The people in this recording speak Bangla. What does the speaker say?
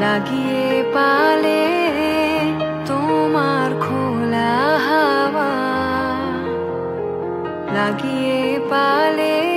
লাগিয়ে পালে তোমার খোলা হাওয়া। লাগিয়ে পালে